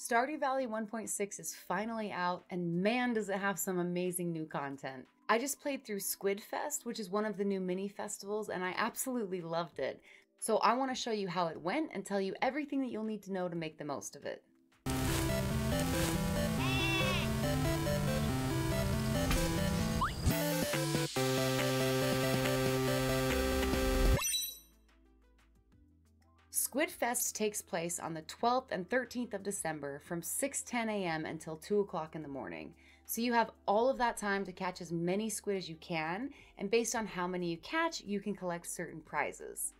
Stardew Valley 1.6 is finally out, and man, does it have some amazing new content. I just played through Squid Fest, which is one of the new mini festivals, and I absolutely loved it. So I want to show you how it went and tell you everything that you'll need to know to make the most of it. Squid Fest takes place on the 12th and 13th of December from 6:10 a.m. until 2 o'clock in the morning. So you have all of that time to catch as many squid as you can, and based on how many you catch, you can collect certain prizes.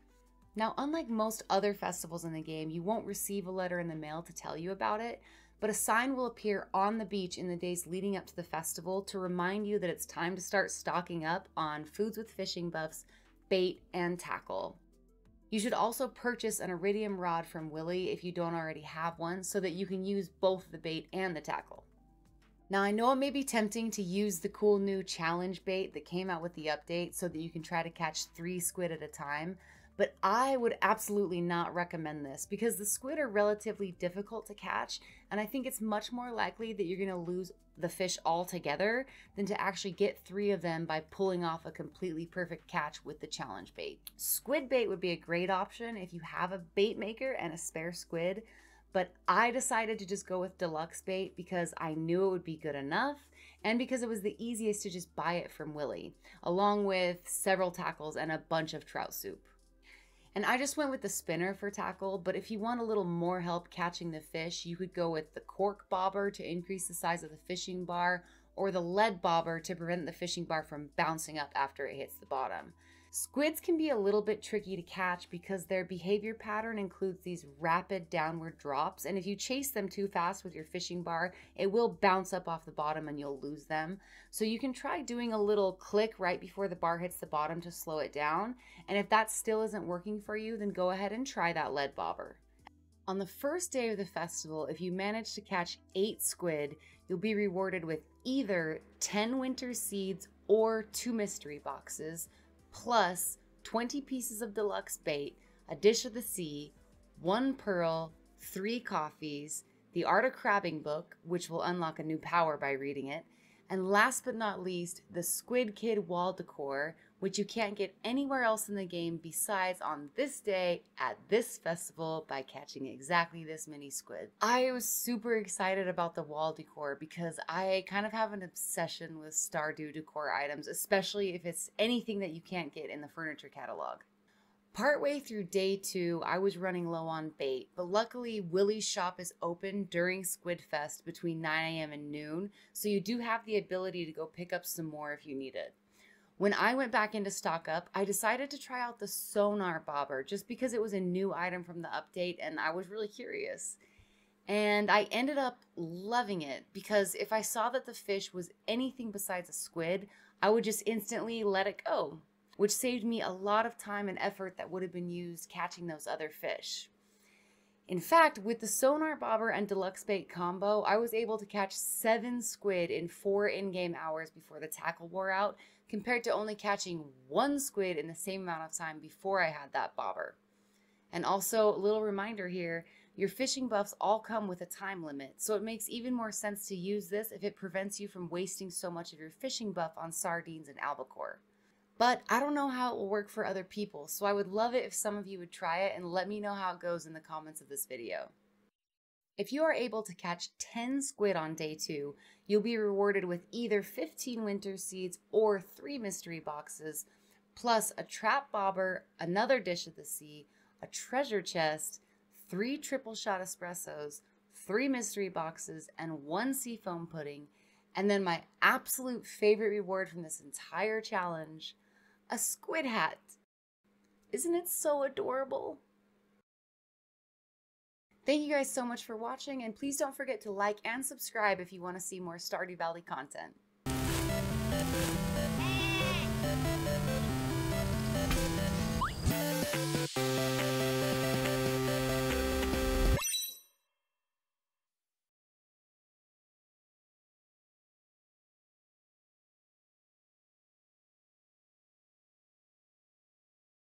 Now, unlike most other festivals in the game, you won't receive a letter in the mail to tell you about it, but a sign will appear on the beach in the days leading up to the festival to remind you that it's time to start stocking up on foods with fishing buffs, bait, and tackle. You should also purchase an iridium rod from Willy if you don't already have one so that you can use both the bait and the tackle. Now, I know it may be tempting to use the cool new challenge bait that came out with the update so that you can try to catch three squid at a time, but I would absolutely not recommend this because the squid are relatively difficult to catch, and I think it's much more likely that you're going to lose the fish altogether than to actually get three of them by pulling off a completely perfect catch with the challenge bait. Squid bait would be a great option if you have a bait maker and a spare squid, but I decided to just go with deluxe bait because I knew it would be good enough and because it was the easiest to just buy it from Willy, along with several tackles and a bunch of trout soup. And I just went with the spinner for tackle, but if you want a little more help catching the fish, you could go with the cork bobber to increase the size of the fishing bar or the lead bobber to prevent the fishing bar from bouncing up after it hits the bottom. Squids can be a little bit tricky to catch because their behavior pattern includes these rapid downward drops, and if you chase them too fast with your fishing bar, it will bounce up off the bottom and you'll lose them. So you can try doing a little click right before the bar hits the bottom to slow it down, and if that still isn't working for you, then go ahead and try that lead bobber. On the first day of the festival, if you manage to catch eight squid, you'll be rewarded with either 10 winter seeds or two mystery boxes, plus 20 pieces of deluxe bait, a dish of the sea, one pearl, three coffees, the Art O'Crabbing book, which will unlock a new power by reading it, and last but not least, the Squid Kid wall decor, which you can't get anywhere else in the game besides on this day at this festival by catching exactly this many squid. I was super excited about the wall decor because I kind of have an obsession with Stardew decor items, especially if it's anything that you can't get in the furniture catalog. Partway through day two, I was running low on bait, but luckily Willy's shop is open during Squid Fest between 9 a.m. and noon, so you do have the ability to go pick up some more if you need it. When I went back into stock up, I decided to try out the sonar bobber just because it was a new item from the update and I was really curious. And I ended up loving it because if I saw that the fish was anything besides a squid, I would just instantly let it go, which saved me a lot of time and effort that would have been used catching those other fish. In fact, with the Sonar Bobber and Deluxe Bait combo, I was able to catch seven squid in four in game hours before the tackle wore out, compared to only catching one squid in the same amount of time before I had that bobber. And also, a little reminder here your fishing buffs all come with a time limit, so it makes even more sense to use this if it prevents you from wasting so much of your fishing buff on sardines and albacore. But I don't know how it will work for other people, so I would love it if some of you would try it and let me know how it goes in the comments of this video. If you are able to catch 10 squid on day 2, you'll be rewarded with either 15 winter seeds or 3 mystery boxes, plus a trap bobber, another dish of the sea, a treasure chest, 3 triple shot espressos, 3 mystery boxes, and 1 seafoam pudding, and then my absolute favorite reward from this entire challenge – a squid hat. Isn't it so adorable? Thank you guys so much for watching, and please don't forget to like and subscribe if you want to see more Stardew Valley content.